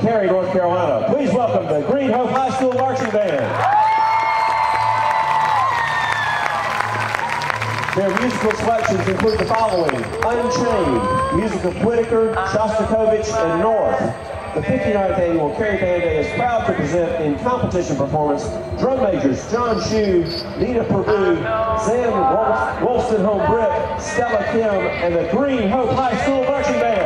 Cary, North Carolina. Please welcome the Green Hope High School Marching Band. Their musical selections include the following. Unchained, music of Whitacre, Shostakovich, and North. The 59th annual Cary Band Day is proud to present in competition performance drum majors John Shue, Nina Perdue, Zan Wolstenholme Britt, Stella Kim, and the Green Hope High School Marching Band.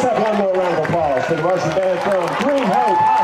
Let's have one more round of applause for the marching band from Green Hope